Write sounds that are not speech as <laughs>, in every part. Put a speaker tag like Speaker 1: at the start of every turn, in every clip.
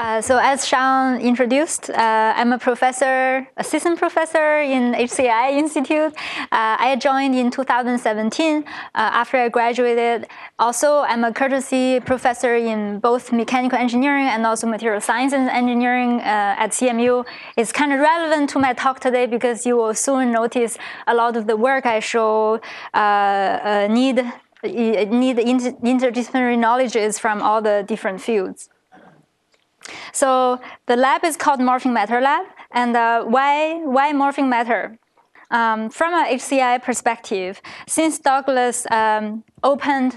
Speaker 1: Uh, so as Sean introduced, uh, I'm a professor, assistant professor in HCI Institute. Uh, I joined in 2017 uh, after I graduated. Also, I'm a courtesy professor in both mechanical engineering and also material science and engineering uh, at CMU. It's kind of relevant to my talk today because you will soon notice a lot of the work I show uh, need need interdisciplinary knowledges from all the different fields. So the lab is called Morphing Matter Lab. And uh, why, why morphing matter? Um, from an HCI perspective, since Douglas um, opened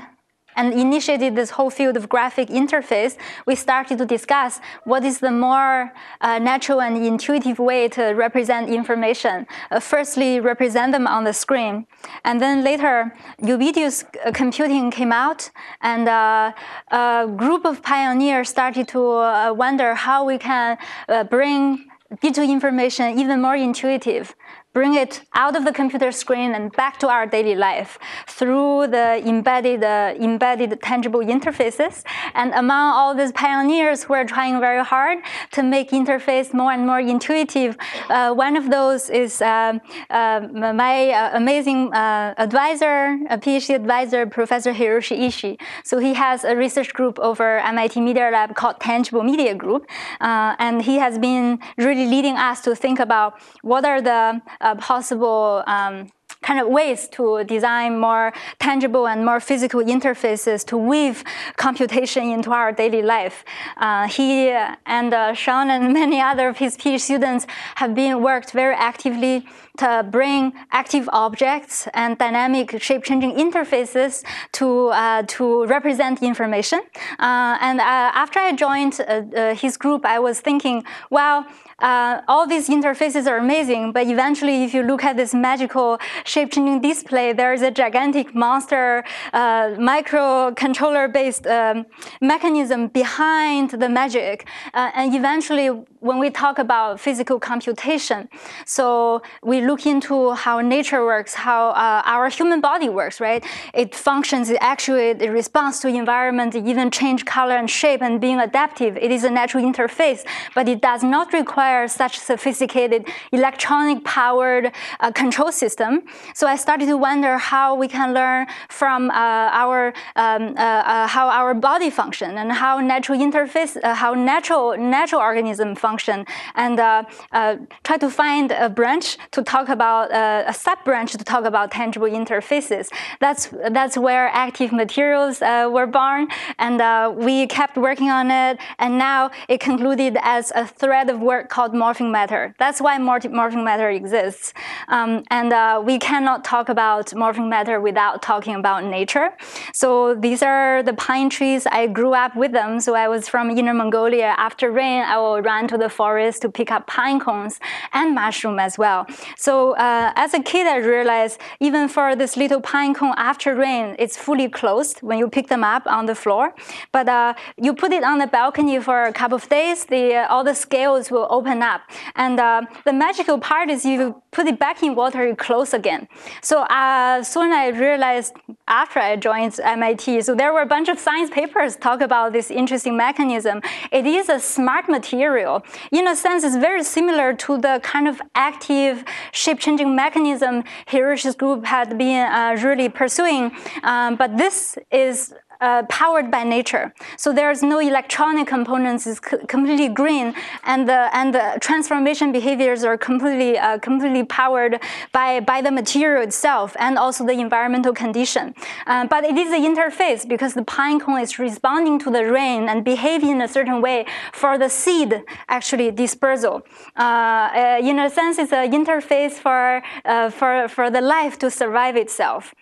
Speaker 1: and initiated this whole field of graphic interface, we started to discuss what is the more uh, natural and intuitive way to represent information. Uh, firstly, represent them on the screen. And then later, ubiquitous uh, computing came out, and uh, a group of pioneers started to uh, wonder how we can uh, bring digital information even more intuitive bring it out of the computer screen and back to our daily life through the embedded, uh, embedded tangible interfaces. And among all these pioneers who are trying very hard to make interface more and more intuitive, uh, one of those is uh, uh my uh, amazing uh, advisor, a PhD advisor, Professor Hiroshi Ishii. So he has a research group over MIT Media Lab called Tangible Media Group. and he has been really leading us to think about what are the uh, possible um, kind of ways to design more tangible and more physical interfaces to weave computation into our daily life. Uh, he and uh, Sean and <laughs> many other of his PhD students have been worked very actively to bring active objects and dynamic shape-changing interfaces to, uh, to represent information. Uh, and uh, after I joined uh, his group, I was thinking, well, uh, all these interfaces are amazing, but eventually if you look at this magical shape-changing display, there is a gigantic monster microcontroller-based um, mechanism behind the magic. and eventually when we talk about physical computation, so we look into how nature works, how uh, our human body works, right? It functions, it actuates, it responds to environment, it even change color and shape and being adaptive. It is a natural interface, but it does not require such sophisticated electronic powered uh, control system. So I started to wonder how we can learn from uh, our um, uh, uh, how our body function and how natural interface, uh, how natural natural organism function, and try to find a branch to talk about a sub branch to talk about tangible interfaces. That's that's where active materials were born, and we kept working on it. And now it concluded as a thread of work called morphing matter. That's why morphing matter exists. Um, and uh, we cannot talk about morphing matter without talking about nature. So these are the pine trees. I grew up with them. So I was from Inner Mongolia. After rain, I will run to the forest to pick up pine cones and mushroom as well. So uh, as a kid, I realized even for this little pine cone after rain, it's fully closed when you pick them up on the floor. But uh, you put it on the balcony for a couple of days, the, uh, all the scales will open up. And uh, the magical part is you put it back in water, you close again. So uh, soon I realized after I joined MIT, so there were a bunch of science papers talk about this interesting mechanism. It is a smart material. In a sense, it's very similar to the kind of active shape-changing mechanism Hiroshi's group had been uh, really pursuing. Um, but this is uh, powered by nature. So there's no electronic components, it's completely green, and the, and the transformation behaviors are completely, uh, completely powered by, by the material itself and also the environmental condition. Uh, but it is the interface because the pine cone is responding to the rain and behaving in a certain way for the seed actually dispersal. Uh, uh, in a sense, it's an interface for, uh, for, for the life to survive itself.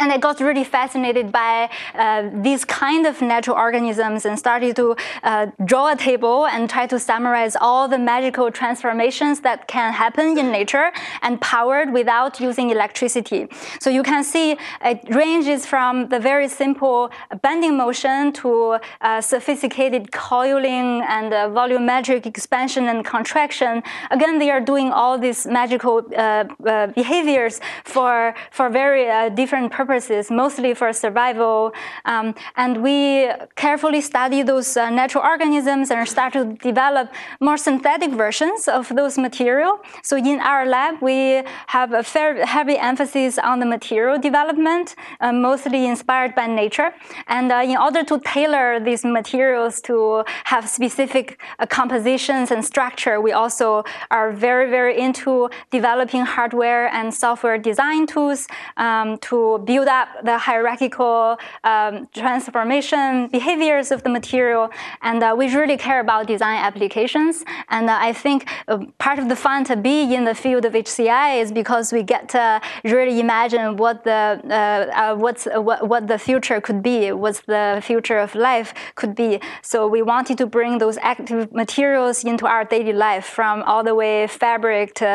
Speaker 1: And I got really fascinated by uh, these kind of natural organisms and started to uh, draw a table and try to summarize all the magical transformations that can happen in nature and powered without using electricity. So you can see it ranges from the very simple bending motion to uh, sophisticated coiling and uh, volumetric expansion and contraction. Again, they are doing all these magical uh, uh, behaviors for, for very different purposes purposes, mostly for survival. Um, and we carefully study those uh, natural organisms and start to develop more synthetic versions of those material. So in our lab, we have a fair heavy emphasis on the material development, uh, mostly inspired by nature. And uh, in order to tailor these materials to have specific uh, compositions and structure, we also are very, very into developing hardware and software design tools um, to build up the hierarchical um, transformation behaviors of the material. And uh, we really care about design applications. And uh, I think uh, part of the fun to be in the field of HCI is because we get to really imagine what the uh, uh, what's what, what the future could be, what's the future of life could be. So we wanted to bring those active materials into our daily life, from all the way fabric to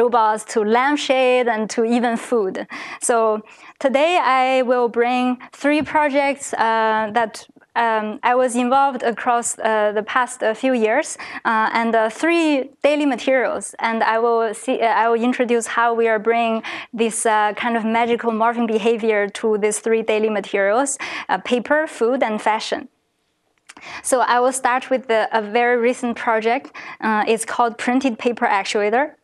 Speaker 1: robots to lampshade and to even food. So today I will bring three projects uh, that um, I was involved across uh, the past uh, few years uh, and uh, three daily materials. And I will see, uh, I will introduce how we are bringing this uh, kind of magical morphing behavior to these three daily materials: paper, food, and fashion. So I will start with the, a very recent project. it's called Printed Paper Actuator.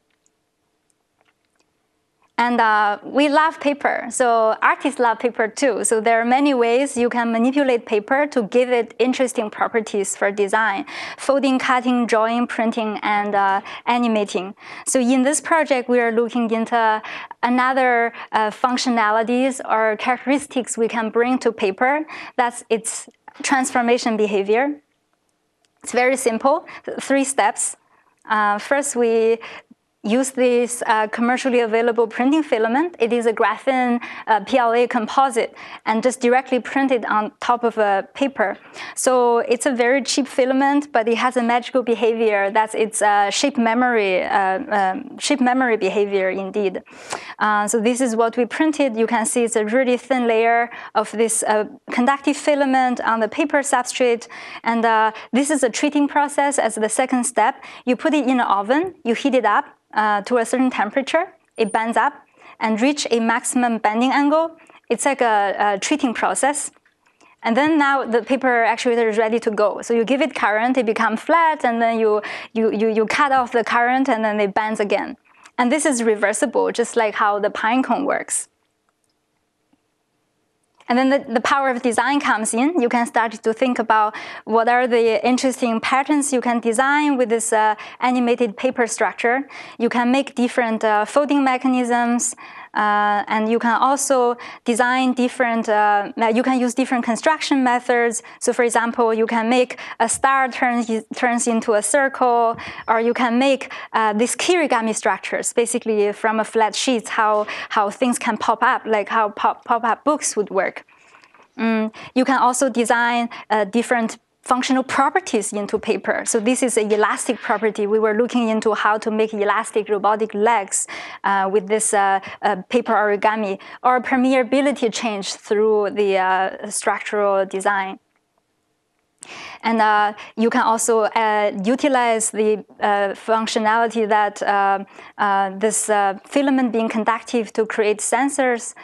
Speaker 1: And uh, we love paper, so artists love paper too. So there are many ways you can manipulate paper to give it interesting properties for design, folding, cutting, drawing, printing, and uh, animating. So in this project, we are looking into another uh, functionalities or characteristics we can bring to paper. That's its transformation behavior. It's very simple, three steps. Uh, first, we use this uh, commercially available printing filament. It is a graphene uh, PLA composite and just directly printed on top of a paper. So it's a very cheap filament, but it has a magical behavior. That's its uh, shape memory, uh, um, shape memory behavior indeed. Uh, so this is what we printed. You can see it's a really thin layer of this uh, conductive filament on the paper substrate. And this is a treating process as the second step. You put it in an oven, you heat it up, uh, to a certain temperature, it bends up and reach a maximum bending angle. It's like a, a treating process. And then now the paper actuator is ready to go. So you give it current, it becomes flat, and then you, you, you, you cut off the current, and then it bends again. And this is reversible, just like how the pine cone works. And then the, the power of design comes in. You can start to think about what are the interesting patterns you can design with this uh, animated paper structure. You can make different uh, folding mechanisms, uh, and you can also design different, uh, you can use different construction methods. So for example, you can make a star turns, turns into a circle, or you can make uh, these kirigami structures, basically from a flat sheet, how, how things can pop up, like how pop, pop-up books would work. Mm, you can also design uh, different functional properties into paper. So this is an elastic property. We were looking into how to make elastic robotic legs uh, with this uh, uh, paper origami or permeability change through the uh, structural design. And uh, you can also uh, utilize the uh, functionality that uh, uh, this uh, filament being conductive to create sensors,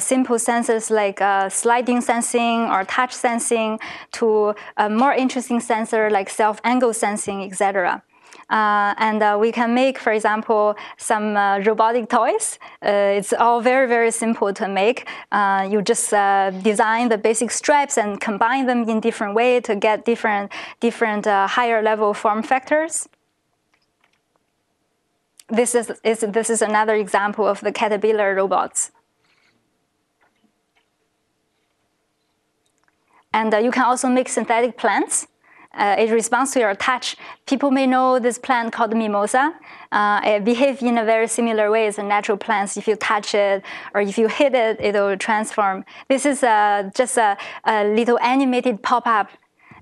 Speaker 1: simple sensors like sliding sensing or touch sensing to a more interesting sensor like self-angle sensing, etc. Uh, and uh, we can make, for example, some uh, robotic toys. it's all very, very simple to make. you just design the basic stripes and combine them in different way to get different, different higher level form factors. This is, is, this is another example of the caterpillar robots. And uh, you can also make synthetic plants uh, it responds to your touch. People may know this plant called mimosa. Uh, it behaves in a very similar way as natural plants. If you touch it or if you hit it, it will transform. This is uh, just a, a, little animated pop-up.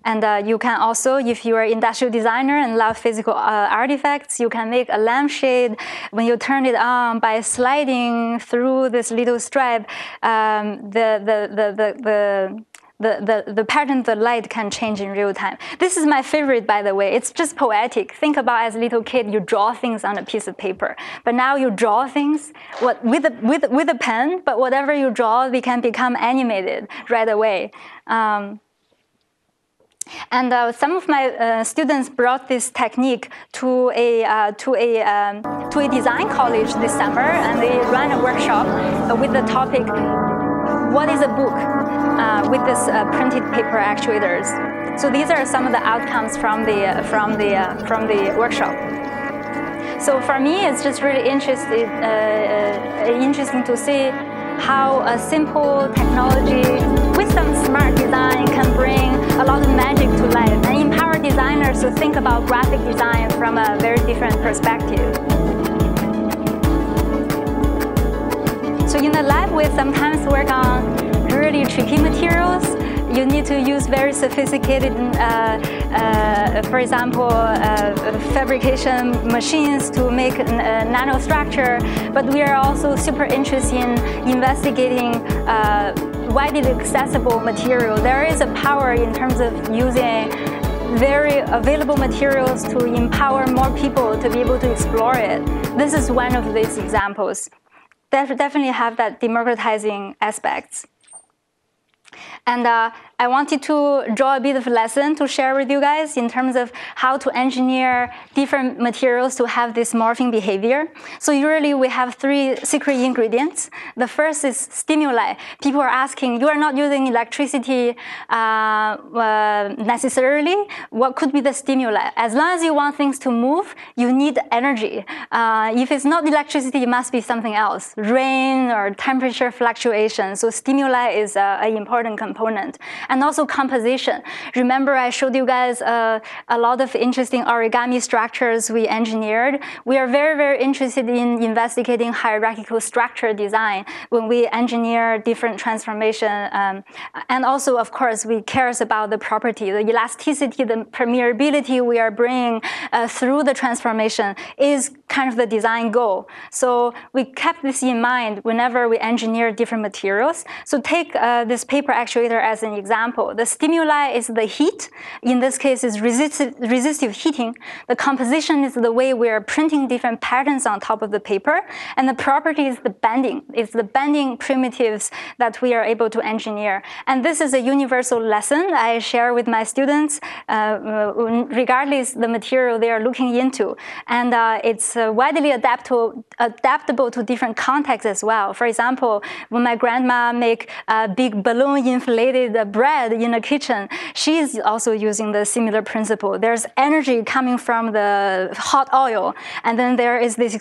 Speaker 1: And uh, you can also, if you are industrial designer and love physical uh, artifacts, you can make a lampshade when you turn it on by sliding through this little stripe. Um, the, the, the, the, the the, the, the pattern the light can change in real time. This is my favorite, by the way. It's just poetic. Think about as a little kid, you draw things on a piece of paper. But now you draw things what, with, a, with, with a pen, but whatever you draw, they can become animated right away. Um, and uh, some of my uh, students brought this technique to a, uh, to, a, um, to a design college this summer, and they ran a workshop with the topic, what is a book, uh, with this uh, printed paper actuators. So these are some of the outcomes from the, uh, from the, from the workshop. So for me, it's just really interesting, interesting to see how a simple technology with some smart design can bring a lot of magic to life and empower designers to think about graphic design from a very different perspective. So in the lab, we sometimes work on really tricky materials you need to use very sophisticated, uh, uh, for example, uh, fabrication machines to make a nanostructure, but we are also super interested in investigating uh, widely accessible material. There is a power in terms of using very available materials to empower more people to be able to explore it. This is one of these examples. Def definitely have that democratizing aspects. And uh, I wanted to draw a bit of a lesson to share with you guys in terms of how to engineer different materials to have this morphing behavior. So usually we have three secret ingredients. The first is stimuli. People are asking, you are not using electricity uh, uh, necessarily. What could be the stimuli? As long as you want things to move, you need energy. Uh, if it's not electricity, it must be something else, rain or temperature fluctuation. So stimuli is uh, an important component and also composition. Remember I showed you guys uh, a lot of interesting origami structures we engineered. We are very, very interested in investigating hierarchical structure design when we engineer different transformation. Um, and also, of course, we cares about the property, the elasticity, the permeability we are bringing uh, through the transformation is kind of the design goal. So we kept this in mind whenever we engineer different materials. So take uh, this paper actuator as an example example. The stimuli is the heat. In this case, is resistive, resistive heating. The composition is the way we are printing different patterns on top of the paper. And the property is the bending. It's the bending primitives that we are able to engineer. And this is a universal lesson I share with my students, uh, regardless the material they are looking into. And uh, it's uh, widely adaptable, adaptable to different contexts as well. For example, when my grandma make a big balloon inflated bread bread in the kitchen, she's also using the similar principle. There's energy coming from the hot oil, and then there is this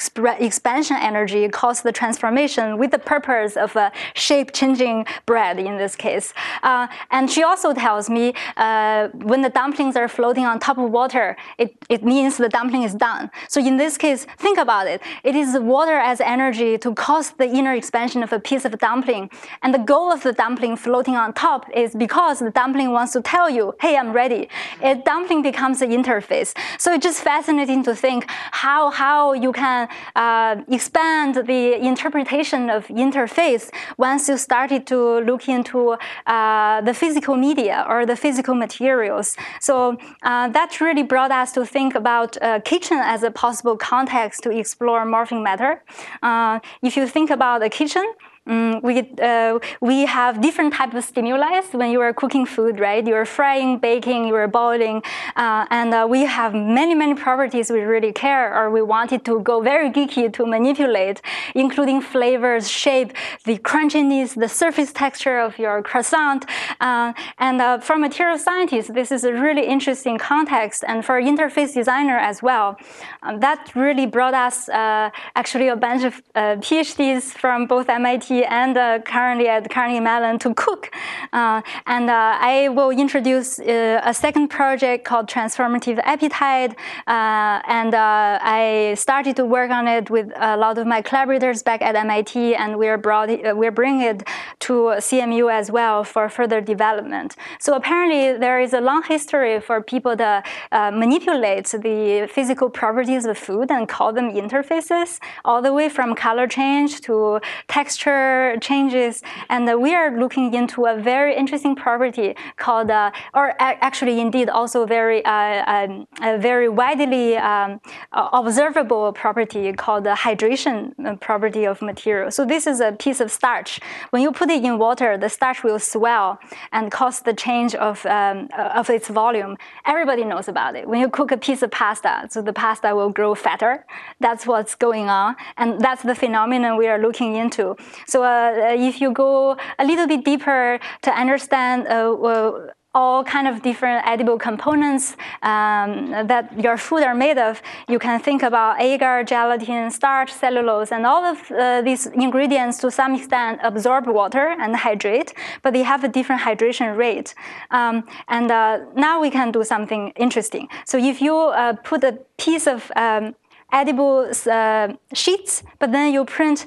Speaker 1: expansion energy cause the transformation with the purpose of a shape-changing bread in this case. Uh, and she also tells me uh, when the dumplings are floating on top of water, it, it means the dumpling is done. So in this case, think about it. It is water as energy to cause the inner expansion of a piece of dumpling. And the goal of the dumpling floating on top is because because the dumpling wants to tell you, hey, I'm ready. A dumpling becomes an interface. So it's just fascinating to think how, how you can uh, expand the interpretation of interface once you started to look into uh, the physical media or the physical materials. So uh, that really brought us to think about uh, kitchen as a possible context to explore morphing matter. Uh, if you think about a kitchen, Mm, we, uh, we have different types of stimuli when you are cooking food, right? You are frying, baking, you are boiling, uh, and uh, we have many, many properties we really care or we wanted to go very geeky to manipulate, including flavors, shape, the crunchiness, the surface texture of your croissant. Uh, and uh, for material scientists, this is a really interesting context, and for interface designer as well. Um, that really brought us uh, actually a bunch of PhDs from both MIT and uh, currently at Carnegie Mellon to cook. Uh, and uh, I will introduce a second project called Transformative Appetite. and I started to work on it with a lot of my collaborators back at MIT, and we're, brought, we're bringing it to CMU as well for further development. So apparently there is a long history for people to uh, manipulate the physical properties of food and call them interfaces, all the way from color change to texture changes, and uh, we are looking into a very interesting property called, uh, or actually indeed also very, uh, um, a very widely um, observable property called the hydration uh, property of material. So this is a piece of starch. When you put it in water, the starch will swell and cause the change of, um, of its volume. Everybody knows about it. When you cook a piece of pasta, so the pasta will grow fatter. That's what's going on, and that's the phenomenon we are looking into. So uh, if you go a little bit deeper to understand uh, well, all kind of different edible components um, that your food are made of. You can think about agar, gelatin, starch, cellulose, and all of uh, these ingredients to some extent absorb water and hydrate, but they have a different hydration rate. Um, and uh, now we can do something interesting. So if you uh, put a piece of um, edible uh, sheets, but then you print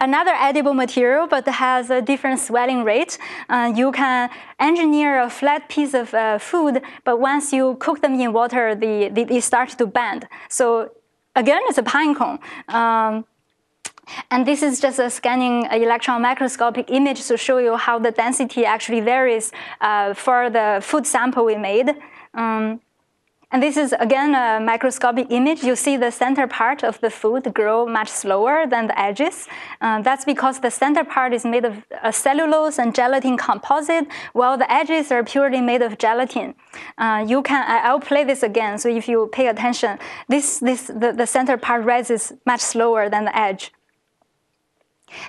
Speaker 1: another edible material but has a different swelling rate. Uh, you can engineer a flat piece of uh, food, but once you cook them in water, they, they, they, start to bend. So again, it's a pine cone. Um, and this is just a scanning electron microscopic image to show you how the density actually varies uh, for the food sample we made. Um, and this is again a microscopic image. You see the center part of the food grow much slower than the edges. Uh, that's because the center part is made of a cellulose and gelatin composite, while the edges are purely made of gelatin. Uh, you can, I, will play this again. So if you pay attention, this, this, the, the center part rises much slower than the edge.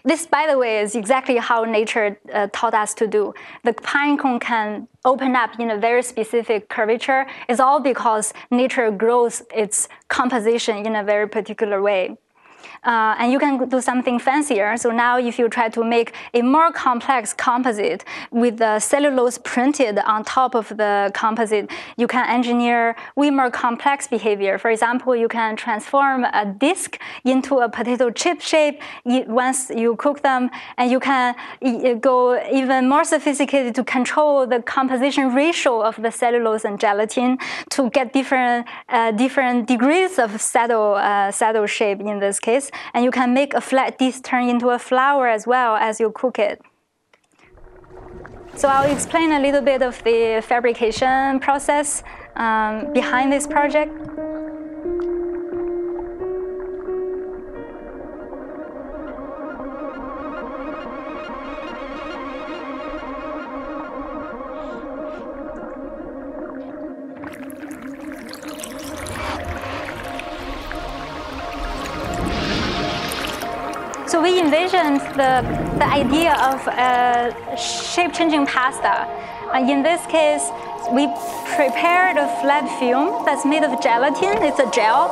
Speaker 1: This, by the way, is exactly how nature uh, taught us to do. The pine cone can open up in a very specific curvature. It's all because nature grows its composition in a very particular way. Uh, and you can do something fancier. So now if you try to make a more complex composite with the cellulose printed on top of the composite, you can engineer way more complex behavior. For example, you can transform a disk into a potato chip shape once you cook them, and you can go even more sophisticated to control the composition ratio of the cellulose and gelatin to get different, uh, different degrees of saddle, uh, saddle shape in this case and you can make a flat disk turn into a flower as well as you cook it. So I'll explain a little bit of the fabrication process um, behind this project. The, idea of a shape-changing pasta. Uh, in this case, we prepared a flat film that's made of gelatin. It's a gel.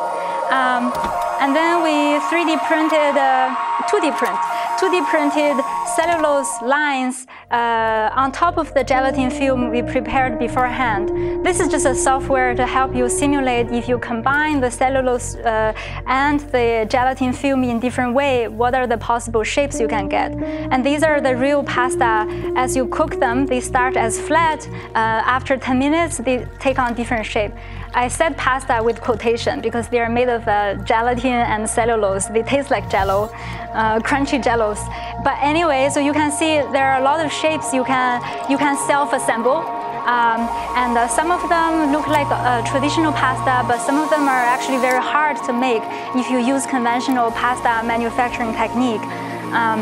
Speaker 1: Um, and then we 3D printed, uh, 2D print, 2D printed cellulose lines uh, on top of the gelatin film we prepared beforehand. This is just a software to help you simulate if you combine the cellulose uh, and the gelatin film in different way, what are the possible shapes you can get. And these are the real pasta. As you cook them, they start as flat. Uh, after 10 minutes, they take on different shape. I said pasta with quotation because they are made of uh, gelatin and cellulose. They taste like jello, uh, crunchy jellos. But anyway, so you can see there are a lot of shapes you can, you can self-assemble. Um, and uh, some of them look like a traditional pasta, but some of them are actually very hard to make if you use conventional pasta manufacturing technique. Um,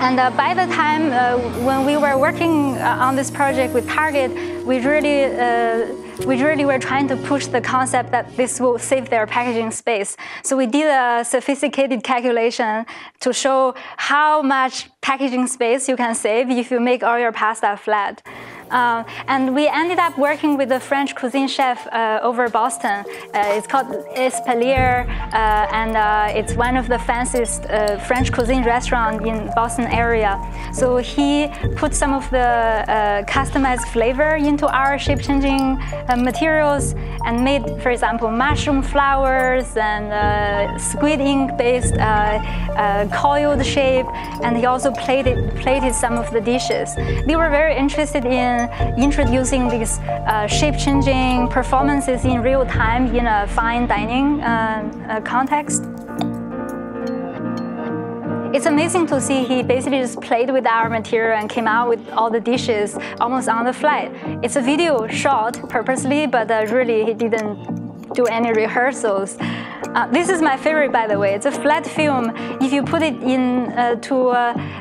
Speaker 1: and uh, by the time uh, when we were working uh, on this project with Target, we really uh, we really were trying to push the concept that this will save their packaging space. So we did a sophisticated calculation to show how much packaging space you can save if you make all your pasta flat. Uh, and we ended up working with a French cuisine chef uh, over Boston. Uh, it's called Espalier, uh, and uh, it's one of the fanciest uh, French cuisine restaurants in Boston area. So he put some of the customized flavor into our shape-changing materials and made, for example, mushroom flowers and squid ink-based coiled shape. And he also plated, plated some of the dishes. They were very interested in introducing these uh, shape-changing performances in real time in a fine dining uh, uh, context. it's amazing to see he basically just played with our material and came out with all the dishes almost on the fly. It's a video shot purposely, but uh, really he didn't do any rehearsals. Uh, this is my favorite, by the way. It's a flat film. If you put it in uh, uh,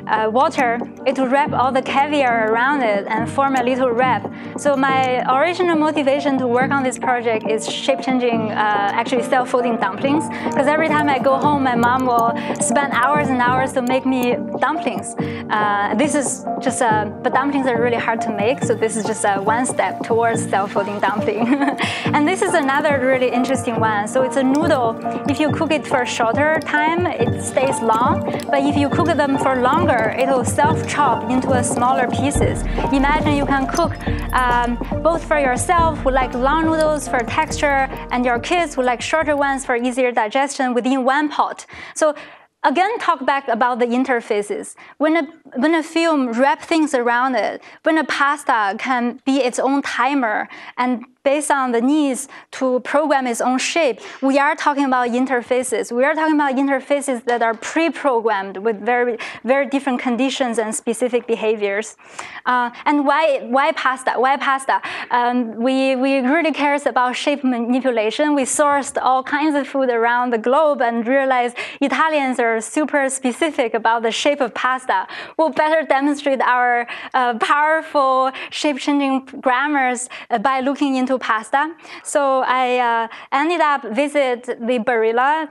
Speaker 1: uh water, it will wrap all the caviar around it and form a little wrap. So my original motivation to work on this project is shape-changing, uh, actually self-folding dumplings. Because every time I go home, my mom will spend hours and hours to make me dumplings. Uh, this is just, but dumplings are really hard to make, so this is just one step towards self-folding dumpling. <laughs> and this is another really interesting one. So it's a noodle if you cook it for a shorter time, it stays long. But if you cook them for longer, it will self-chop into a smaller pieces. Imagine you can cook um, both for yourself who like long noodles for texture, and your kids who like shorter ones for easier digestion within one pot. So Again, talk back about the interfaces. When a, when a film wrap things around it, when a pasta can be its own timer and based on the needs to program its own shape, we are talking about interfaces. We are talking about interfaces that are pre-programmed with very, very different conditions and specific behaviors. Uh, and why, why pasta? Why pasta? Um, we, we really cares about shape manipulation. We sourced all kinds of food around the globe and realized Italians are super specific about the shape of pasta. We'll better demonstrate our uh, powerful shape-changing grammars uh, by looking into pasta. So I uh, ended up visit the Barilla.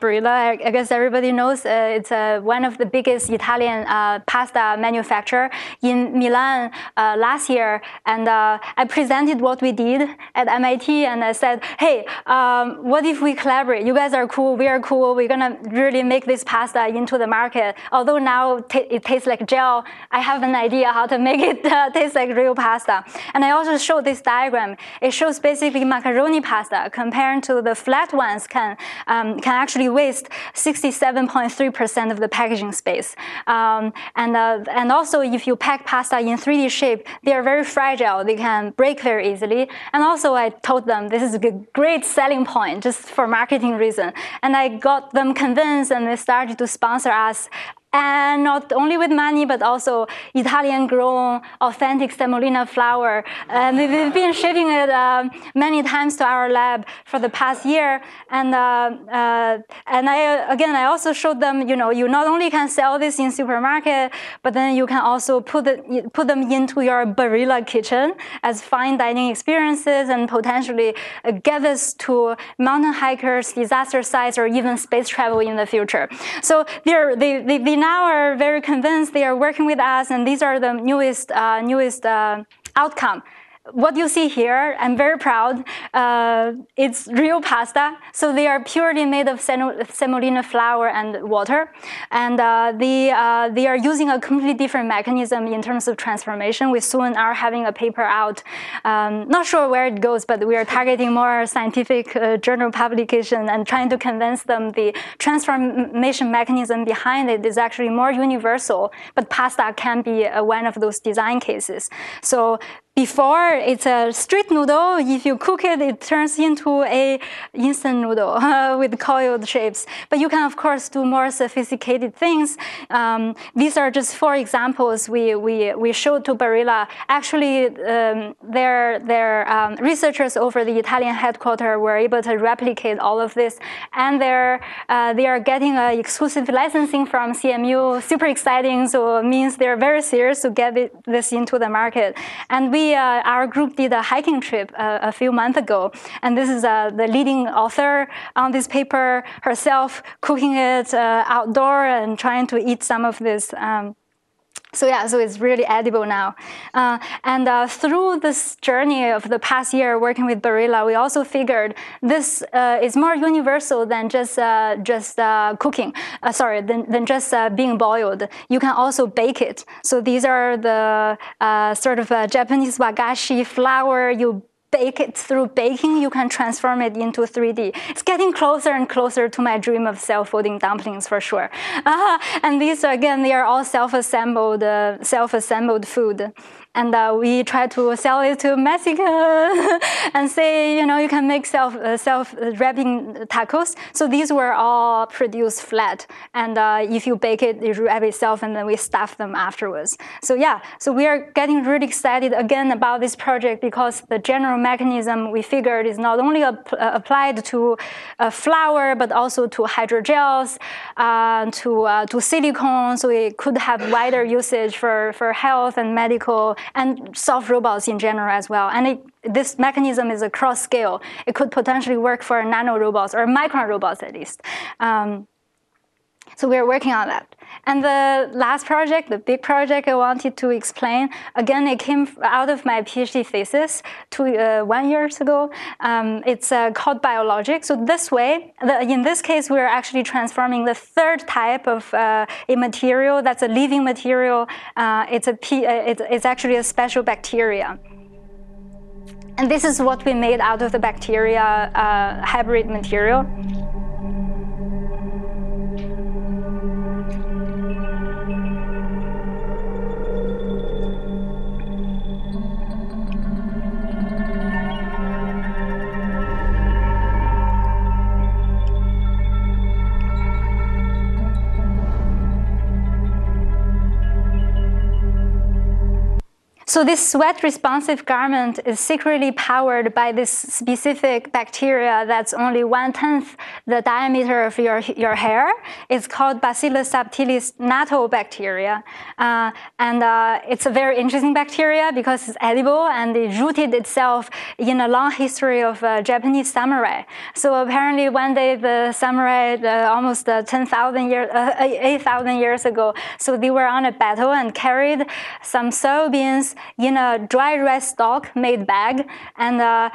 Speaker 1: Barilla, I guess everybody knows, uh, it's uh, one of the biggest Italian uh, pasta manufacturer in Milan uh, last year. And uh, I presented what we did at MIT and I said, hey, um, what if we collaborate? You guys are cool, we are cool, we're gonna really make this pasta into the market. Although now it tastes like gel, I have an idea how to make it taste like real pasta. And I also showed this diagram. It shows basically macaroni pasta compared to the flat ones can, um, can actually waste 67.3% of the packaging space. Um, and, uh, and also if you pack pasta in 3D shape, they are very fragile. They can break very easily. And also I told them this is a great selling point just for marketing reason. And I got them convinced and they started to sponsor us and not only with money, but also Italian grown authentic semolina flour. And we've been shipping it uh, many times to our lab for the past year. And, uh, uh, and I, again, I also showed them, you know, you not only can sell this in supermarket, but then you can also put, it, put them into your Barilla kitchen as fine dining experiences and potentially uh, get this to mountain hikers, disaster sites, or even space travel in the future. So they're, they, they, they now are very convinced they are working with us, and these are the newest, uh, newest uh, outcome what you see here, I'm very proud. Uh, it's real pasta. So they are purely made of semolina flour and water. And uh, they, uh, they are using a completely different mechanism in terms of transformation. We soon are having a paper out. Um, not sure where it goes, but we are targeting more scientific uh, journal publication and trying to convince them the transformation mechanism behind it is actually more universal, but pasta can be uh, one of those design cases. So before it's a street noodle. If you cook it, it turns into a instant noodle uh, <laughs> with coiled shapes. But you can, of course, do more sophisticated things. Um, these are just four examples we, we, we showed to Barilla. Actually, um, their, their um, researchers over the Italian headquarters were able to replicate all of this. And they're, uh, they are getting uh, exclusive licensing from CMU. Super exciting. So it means they're very serious to get it, this into the market. And we uh, our group did a hiking trip uh, a few months ago, and this is uh, the leading author on this paper herself cooking it uh, outdoor and trying to eat some of this. Um, so yeah, so it's really edible now. Uh, and uh, through this journey of the past year working with Barilla, we also figured this uh, is more universal than just uh, just uh, cooking. Uh, sorry, than, than just being boiled. You can also bake it. So these are the sort of Japanese wagashi flour. You bake it through baking, you can transform it into 3D. It's getting closer and closer to my dream of self-folding dumplings for sure. Uh, and these, again, they are all self-assembled, uh, self-assembled food. and uh, we try to sell it to Mexico <laughs> and say, you know, you can make self uh, self wrapping tacos. So these were all produced flat, and uh, if you bake it, it wrap itself, and then we stuff them afterwards. So yeah, so we are getting really excited again about this project because the general mechanism we figured is not only ap uh, applied to uh, flour but also to hydrogels, uh, to to silicone. So it could have wider usage for for health and medical and soft robots in general as well. And it, this mechanism is across scale. It could potentially work for nano robots or micron robots at least. Um, so we're working on that. And the last project, the big project I wanted to explain, again, it came out of my PhD thesis two, uh, one years ago. Um, it's uh, called biologic. So this way, the, in this case, we're actually transforming the third type of uh, a material that's a living material. Uh, it's, a uh, it's, it's actually a special bacteria. And this is what we made out of the bacteria uh, hybrid material. So this sweat responsive garment is secretly powered by this specific bacteria that's only one-tenth the diameter of your, your hair. It's called Bacillus subtilis natto bacteria. Uh, and uh, it's a very interesting bacteria because it's edible and it rooted itself in a long history of uh, Japanese samurai. So apparently one day the samurai, uh, almost uh, 10,000 years, uh, 8,000 years ago, so they were on a battle and carried some soybeans in a dry rice stalk made bag, and uh,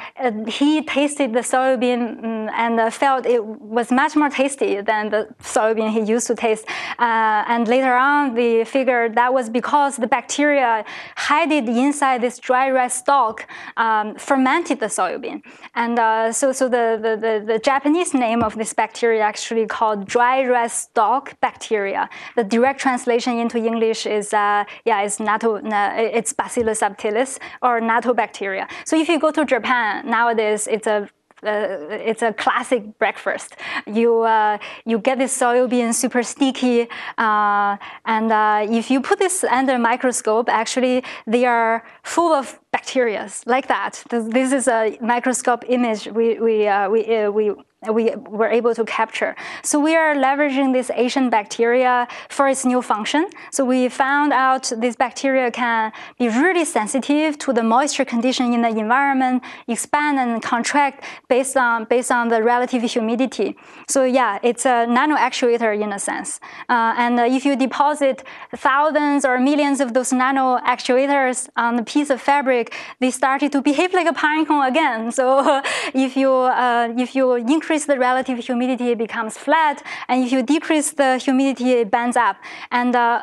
Speaker 1: he tasted the soybean mm, and uh, felt it was much more tasty than the soybean he used to taste. Uh, and later on, we figured that was because the bacteria hidden inside this dry rice stalk um, fermented the soybean. And uh, so, so the, the, the, the, Japanese name of this bacteria actually called dry rice stalk bacteria. The direct translation into English is, uh, yeah, it's natto, it's Bacillus subtilis or natto bacteria. So if you go to Japan nowadays, it's a uh, it's a classic breakfast. You uh, you get this soybean super sticky, uh, and uh, if you put this under a microscope, actually they are full of bacteria like that. This is a microscope image we we uh, we uh, we we were able to capture. So we are leveraging this Asian bacteria for its new function. So we found out this bacteria can be really sensitive to the moisture condition in the environment, expand and contract based on, based on the relative humidity. So yeah, it's a nano actuator in a sense. Uh, and uh, if you deposit thousands or millions of those nano actuators on a piece of fabric, they started to behave like a pine cone again. So <laughs> if you, uh, if you increase increase the relative humidity, it becomes flat. And if you decrease the humidity, it bends up. And uh,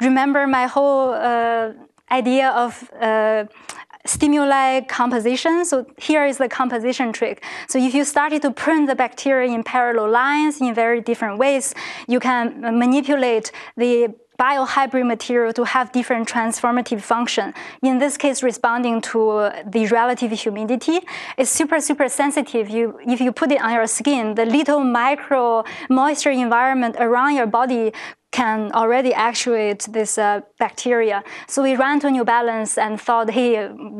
Speaker 1: remember my whole uh, idea of uh, stimuli composition. So here is the composition trick. So if you started to print the bacteria in parallel lines in very different ways, you can manipulate the biohybrid material to have different transformative function. In this case, responding to the relative humidity It's super, super sensitive. You, if you put it on your skin, the little micro moisture environment around your body can already actuate this uh, bacteria. So we ran to New Balance and thought, hey,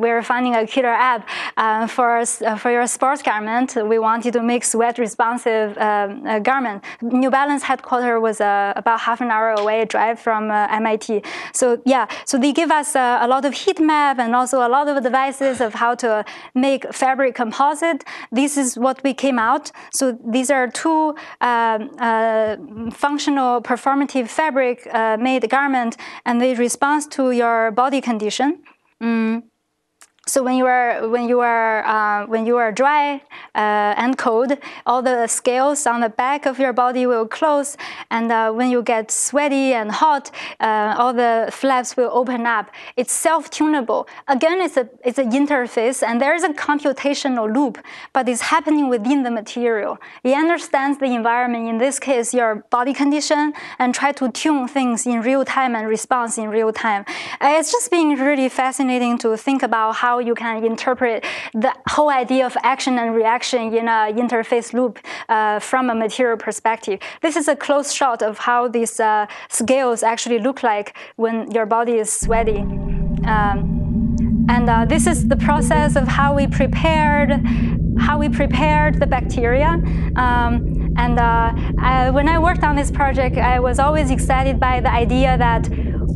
Speaker 1: we're finding a killer app uh, for, uh, for your sports garment. We wanted to make sweat responsive um, uh, garment. New Balance headquarters was uh, about half an hour away drive from uh, MIT. So yeah, so they give us a lot of heat map and also a lot of devices of how to make fabric composite. This is what we came out. So these are two um, functional performative fabric uh, made garment and they respond to your body condition. Mm. So when you are when you are uh, when you are dry uh, and cold, all the scales on the back of your body will close, and uh, when you get sweaty and hot, uh, all the flaps will open up. It's self-tunable. Again, it's a it's an interface, and there is a computational loop, but it's happening within the material. It understands the environment. In this case, your body condition, and try to tune things in real time and response in real time. Uh, it's just been really fascinating to think about how how you can interpret the whole idea of action and reaction in an interface loop uh, from a material perspective. This is a close shot of how these uh, scales actually look like when your body is sweaty. Um, and uh, this is the process of how we prepared how we prepared the bacteria. Um, and uh, I, when I worked on this project, I was always excited by the idea that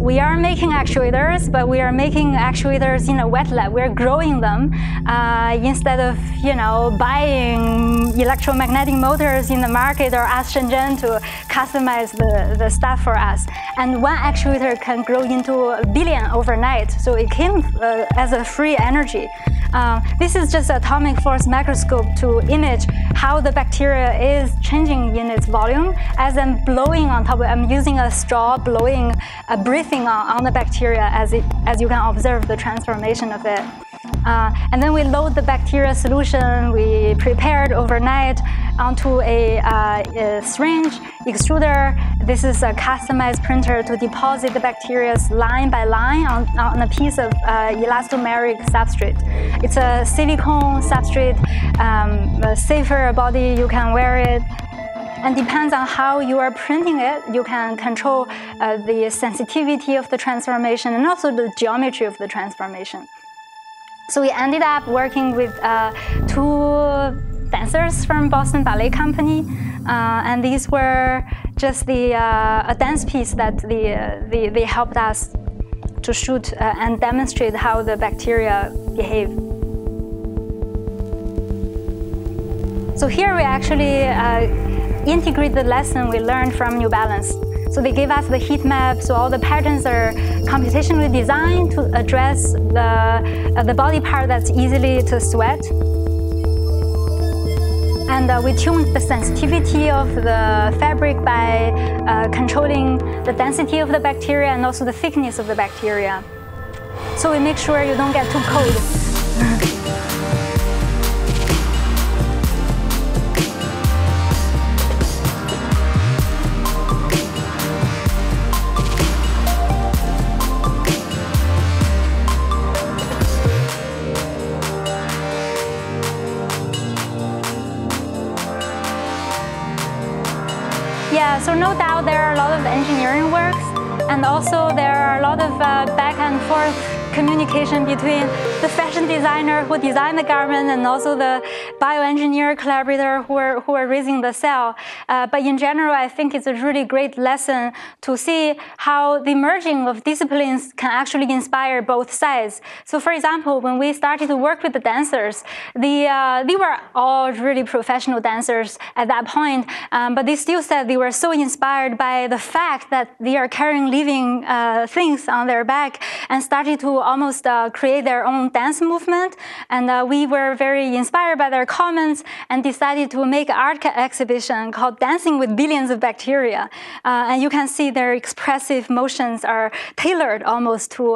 Speaker 1: we are making actuators, but we are making actuators in a wet lab. We're growing them uh, instead of, you know, buying electromagnetic motors in the market or ask Shenzhen to customize the, the stuff for us. And one actuator can grow into a billion overnight. So it came uh, as a free energy. Uh, this is just atomic force microscope to image how the bacteria is changing in its volume as I'm blowing on top of it. I'm using a straw blowing, a breathing on, on the bacteria as, it, as you can observe the transformation of it. Uh, and then we load the bacteria solution we prepared overnight onto a, uh, a, syringe extruder. This is a customized printer to deposit the bacteria line by line on, on a piece of uh, elastomeric substrate. It's a silicone substrate, um, a safer body, you can wear it and depends on how you are printing it, you can control uh, the sensitivity of the transformation and also the geometry of the transformation. So we ended up working with uh, two dancers from Boston Ballet Company, uh, and these were just the uh, a dance piece that the, uh, the, they helped us to shoot uh, and demonstrate how the bacteria behave. So here we actually integrate the lesson we learned from New Balance. So they gave us the heat map, so all the patterns are computationally designed to address the, uh, the body part that's easily to sweat. And uh, we tuned the sensitivity of the fabric by uh, controlling the density of the bacteria and also the thickness of the bacteria. So we make sure you don't get too cold. <laughs> and also there are a lot of uh, back and forth communication between the fashion designer who designed the garment and also the bioengineer collaborator who are, who are raising the cell. Uh, but in general, I think it's a really great lesson to see how the merging of disciplines can actually inspire both sides. So for example, when we started to work with the dancers, the, uh, they were all really professional dancers at that point, um, but they still said they were so inspired by the fact that they are carrying living uh, things on their back and started to almost uh, create their own dance movement. And uh, we were very inspired by their comments and decided to make an art exhibition called Dancing with Billions of Bacteria. Uh, and you can see their expressive motions are tailored almost to,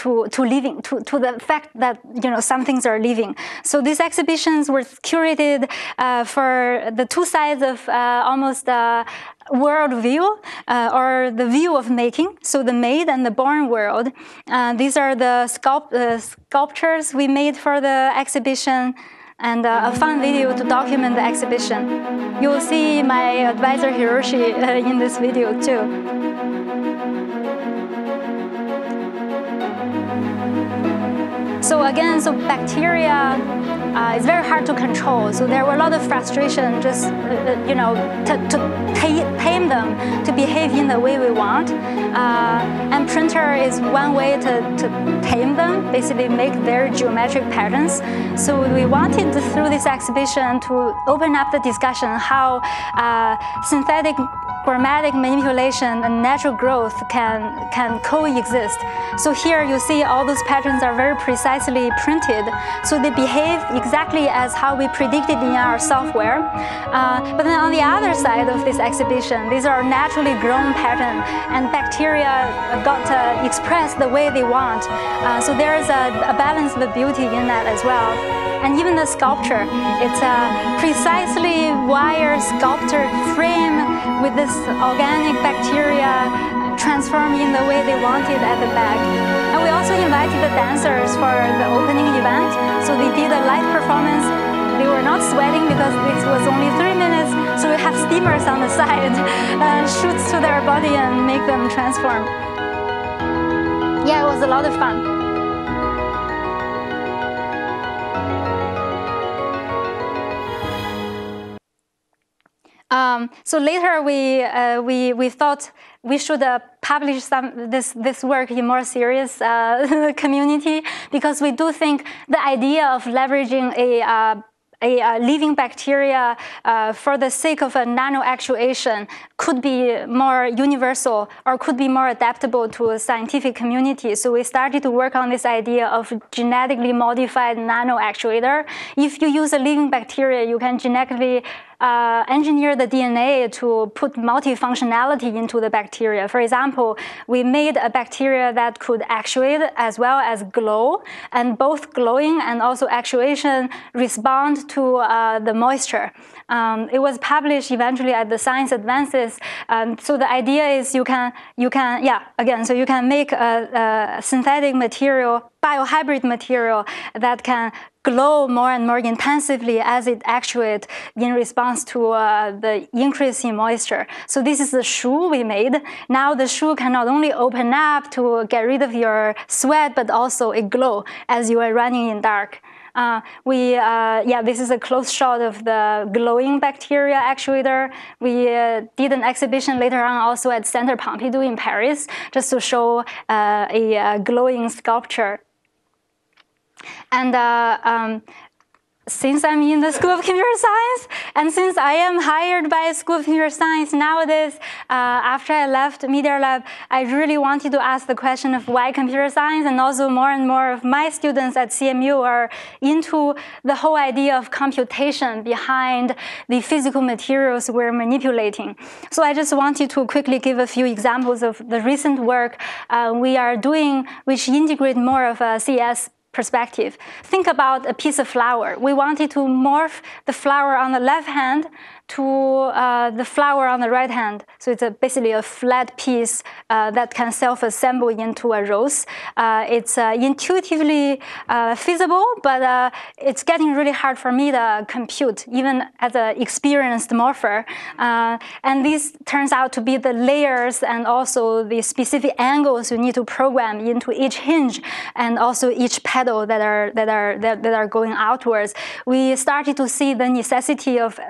Speaker 1: to, to living, to, to the fact that you know some things are living. So these exhibitions were curated uh, for the two sides of uh, almost uh, world view uh, or the view of making, so the made and the born world. Uh, these are the sculpt uh, sculptures we made for the exhibition and uh, a fun video to document the exhibition. You will see my advisor Hiroshi <laughs> in this video too. So again, so bacteria uh, is very hard to control. So there were a lot of frustration just, uh, uh you know, to, to tame them to behave in the way we want. Uh, and printer is one way to, to tame them, basically make their geometric patterns. So we wanted through this exhibition to open up the discussion how uh, synthetic grammatic manipulation and natural growth can, can coexist. So here you see all those patterns are very precisely printed. So they behave exactly as how we predicted in our software. Uh, but then on the other side of this exhibition, these are naturally grown patterns and bacteria got to express the way they want. Uh, so there is a, a balance of beauty in that as well and even the sculpture. It's a precisely wired sculptured frame with this organic bacteria transformed in the way they wanted at the back. And we also invited the dancers for the opening event. So they did a live performance. They were not sweating because it was only three minutes. So we have steamers on the <laughs> side, uh, shoots to their body and make them transform. Yeah, it was a lot of fun. Um, so later we, uh, we, we thought we should uh, publish some, this, this work in more serious uh, <laughs> community because we do think the idea of leveraging a uh, a, a, living bacteria uh, for the sake of a nano actuation could be more universal or could be more adaptable to a scientific community. So we started to work on this idea of genetically modified nano actuator. If you use a living bacteria, you can genetically uh, engineer the DNA to put multifunctionality into the bacteria. For example, we made a bacteria that could actuate as well as glow, and both glowing and also actuation respond to uh, the moisture. Um, it was published eventually at the Science Advances. Um, so the idea is you can, you can, yeah, again, so you can make a, a synthetic material, biohybrid material that can glow more and more intensively as it actuates in response to uh, the increase in moisture. So this is the shoe we made. Now the shoe can not only open up to get rid of your sweat, but also it glow as you are running in dark. Uh, we, uh, yeah, this is a close shot of the glowing bacteria actuator. We uh, did an exhibition later on also at Centre Pompidou in Paris, just to show uh, a glowing sculpture. And uh, um, since I'm in the School of Computer Science, and since I am hired by a School of Computer Science nowadays, uh, after I left Media Lab, I really wanted to ask the question of why computer science, and also more and more of my students at CMU are into the whole idea of computation behind the physical materials we're manipulating. So I just wanted to quickly give a few examples of the recent work uh, we are doing, which integrate more of a CS perspective. Think about a piece of flower. We wanted to morph the flower on the left hand to uh, the flower on the right hand. So it's a, basically a flat piece uh, that can self-assemble into a rose. Uh, it's uh, intuitively uh, feasible, but uh, it's getting really hard for me to compute, even as an experienced morpher. and this turns out to be the layers and also the specific angles you need to program into each hinge and also each petal that are that are that, that are going outwards. We started to see the necessity of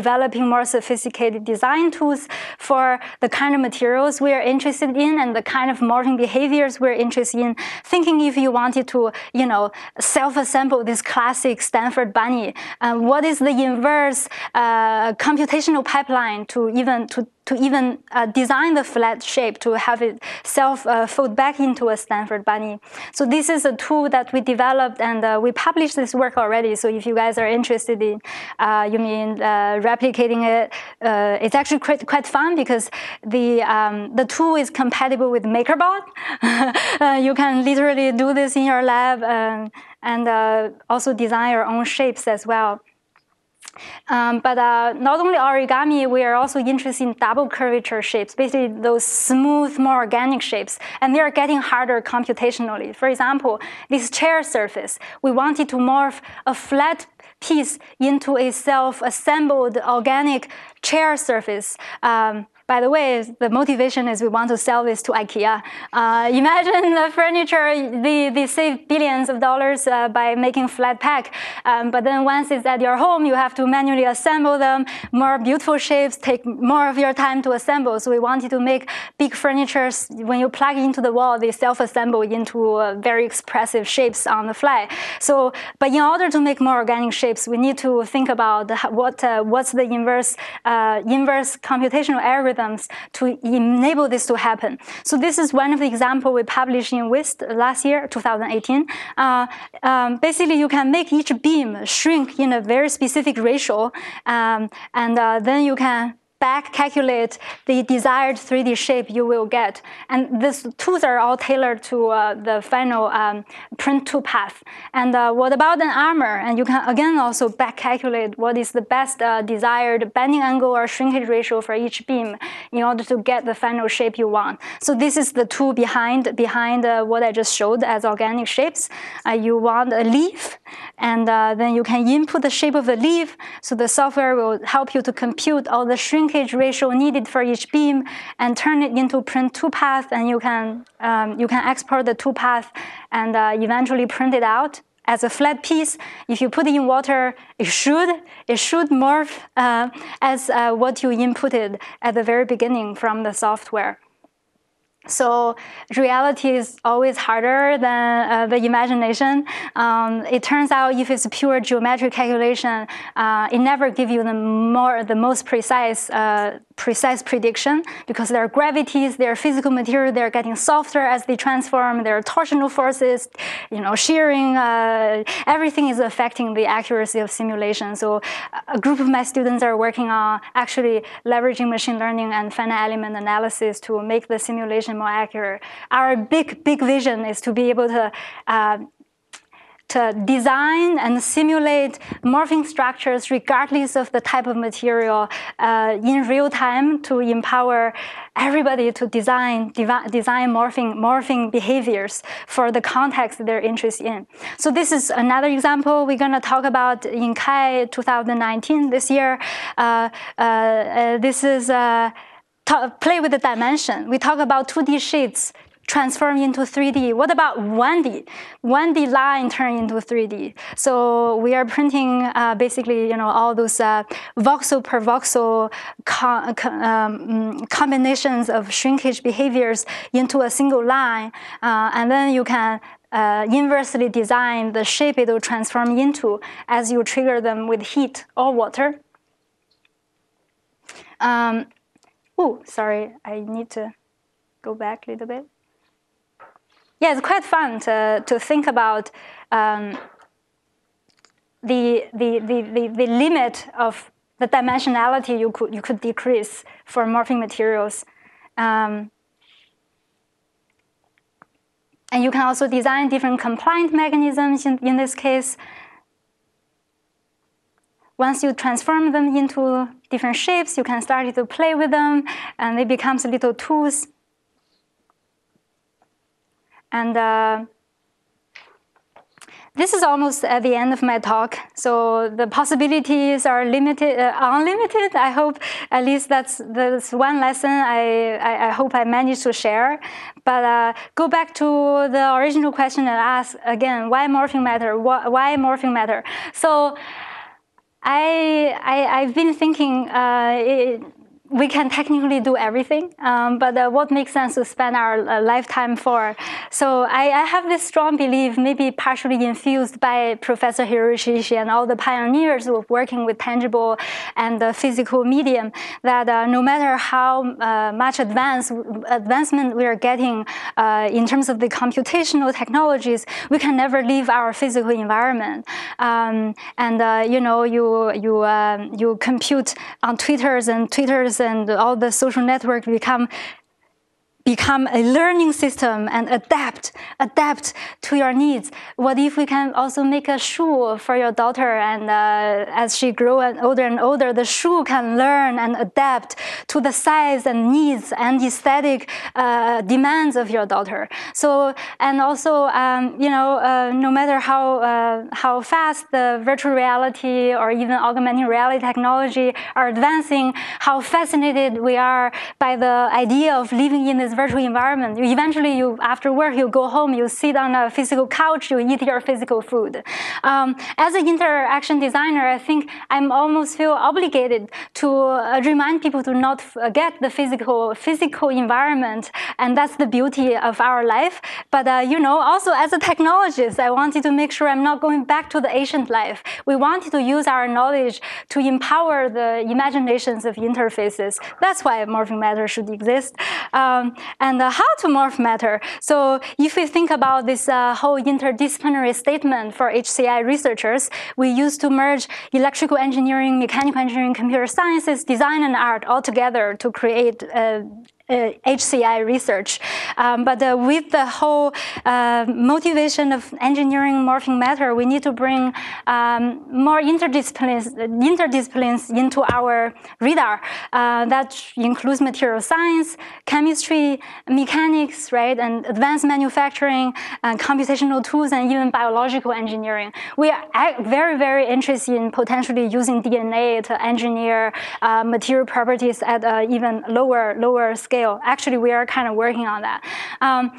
Speaker 1: developing more sophisticated design tools for the kind of materials we are interested in and the kind of morphing behaviors we're interested in. Thinking if you wanted to, you know, self-assemble this classic Stanford bunny, uh, what is the inverse uh, computational pipeline to even to to even uh, design the flat shape to have it self uh, fold back into a Stanford bunny. So this is a tool that we developed and uh, we published this work already. So if you guys are interested in, uh, you mean uh, replicating it, uh, it's actually quite, quite fun because the, um, the tool is compatible with MakerBot. <laughs> you can literally do this in your lab um, and also design your own shapes as well. Um, but uh, not only origami, we are also interested in double curvature shapes, basically those smooth, more organic shapes, and they are getting harder computationally. For example, this chair surface, we wanted to morph a flat piece into a self-assembled organic chair surface. Um, by the way, the motivation is we want to sell this to IKEA. Uh, imagine the furniture, they, they save billions of dollars uh, by making flat pack. Um, but then once it's at your home, you have to manually assemble them, more beautiful shapes, take more of your time to assemble. So we wanted to make big furniture, when you plug into the wall, they self-assemble into uh, very expressive shapes on the fly. So, but in order to make more organic shapes, we need to think about what, uh, what's the inverse, uh, inverse computational algorithms to enable this to happen. So this is one of the example we published in UIST last year, 2018. Uh, um, basically, you can make each beam shrink in a very specific ratio, um, and uh, then you can back calculate the desired 3D shape you will get. And these tools are all tailored to uh, the final um, print to path. And uh, what about an armor? And you can again also back calculate what is the best uh, desired bending angle or shrinkage ratio for each beam in order to get the final shape you want. So this is the tool behind, behind uh, what I just showed as organic shapes. Uh, you want a leaf, and uh, then you can input the shape of the leaf. So the software will help you to compute all the shrink shrinkage ratio needed for each beam and turn it into print toolpath and you can, um, you can export the toolpath and uh, eventually print it out as a flat piece. If you put it in water, it should, it should morph uh, as uh, what you inputted at the very beginning from the software. So reality is always harder than uh, the imagination. Um, it turns out if it's pure geometric calculation, uh, it never gives you the more the most precise uh, precise prediction because there are gravities, there are physical material, they're getting softer as they transform, there are torsional forces, you know, shearing, uh, everything is affecting the accuracy of simulation. So a group of my students are working on actually leveraging machine learning and finite element analysis to make the simulation more accurate. Our big, big vision is to be able to uh, to design and simulate morphing structures regardless of the type of material uh, in real time to empower everybody to design design morphing morphing behaviors for the context they're interested in. So this is another example we're going to talk about in CHI 2019 this year. Uh, uh, uh this is play with the dimension. We talk about 2D sheets transform into 3D. What about 1D? 1D line turn into 3D. So we are printing uh, basically, you know, all those uh, voxel per voxel co um, combinations of shrinkage behaviors into a single line, uh, and then you can uh, inversely design the shape it will transform into as you trigger them with heat or water. Um, oh, sorry, I need to go back a little bit yeah, it's quite fun to, to think about um, the, the, the, the, the limit of the dimensionality you could, you could decrease for morphing materials. Um, and you can also design different compliant mechanisms in, in this case. Once you transform them into different shapes, you can start to play with them, and it becomes little tools and uh, this is almost at the end of my talk. So the possibilities are limited, uh, unlimited. I hope at least that's, that's one lesson I, I, I hope I managed to share. But uh, go back to the original question and ask again, why morphing matter? Why, why morphing matter? So I, I, have been thinking uh, we can technically do everything, um, but uh, what makes sense to spend our uh, lifetime for? So I, I, have this strong belief, maybe partially infused by Professor Hiroshi and all the pioneers of working with tangible and uh, physical medium, that uh, no matter how uh, much advance, advancement we are getting in terms of the computational technologies, we can never leave our physical environment. Um, and you know, you you um, you compute on Twitters and Twitters and all the social networks become become a learning system and adapt, adapt to your needs. What if we can also make a shoe for your daughter and uh, as she grows older and older, the shoe can learn and adapt to the size and needs and aesthetic uh, demands of your daughter. So, and also, um, you know, uh, no matter how, uh, how fast the virtual reality or even augmented reality technology are advancing, how fascinated we are by the idea of living in this virtual environment. You eventually, you after work, you go home, you sit on a physical couch, you eat your physical food. Um, as an interaction designer, I think I'm almost feel obligated to uh, remind people to not forget the physical physical environment, and that's the beauty of our life. But uh, you know, also as a technologist, I wanted to make sure I'm not going back to the ancient life. We wanted to use our knowledge to empower the imaginations of interfaces. That's why morphing matter should exist. Um, and uh, how to morph matter. So if we think about this uh, whole interdisciplinary statement for HCI researchers, we used to merge electrical engineering, mechanical engineering, computer sciences, design and art all together to create uh, uh, HCI research. Um, but uh, with the whole uh, motivation of engineering morphing matter, we need to bring um, more interdisciplines, interdisciplines into our radar. Uh, that includes material science, chemistry, mechanics, right, and advanced manufacturing, and computational tools, and even biological engineering. We are very, very interested in potentially using DNA to engineer uh, material properties at even lower, lower scale scale. Actually, we are kind of working on that. Um,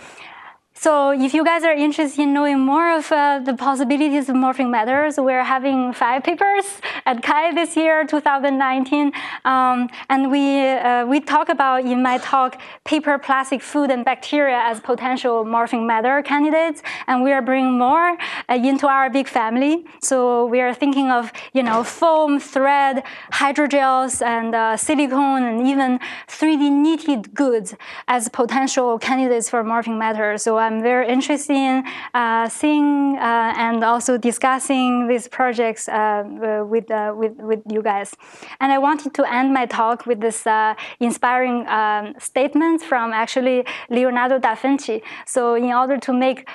Speaker 1: so if you guys are interested in knowing more of uh, the possibilities of morphing matters, we're having five papers at CHI this year, 2019. Um, and we, uh, we talk about, in my talk, paper, plastic, food, and bacteria as potential morphing matter candidates. And we are bringing more uh, into our big family. So we are thinking of, you know, foam, thread, hydrogels, and uh, silicone, and even 3D knitted goods as potential candidates for morphing matter. So I'm very interested in uh, seeing uh, and also discussing these projects uh, with, with, with you guys. And I wanted to end my talk with this inspiring um, statement from actually Leonardo da Vinci. So in order to make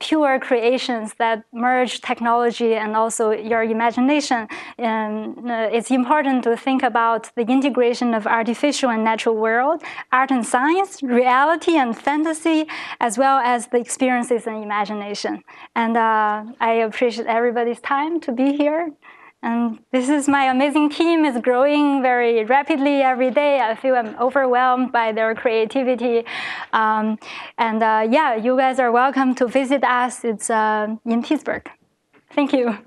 Speaker 1: pure creations that merge technology and also your imagination, um, it's important to think about the integration of artificial and natural world, art and science, reality and fantasy, as well well as the experiences and imagination. And uh, I appreciate everybody's time to be here. And this is my amazing team is growing very rapidly every day. I feel I'm overwhelmed by their creativity. Um, and uh, yeah, you guys are welcome to visit us. It's uh, in Pittsburgh. Thank you.